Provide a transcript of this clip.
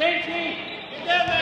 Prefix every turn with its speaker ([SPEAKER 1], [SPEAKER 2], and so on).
[SPEAKER 1] Same.
[SPEAKER 2] Get down there,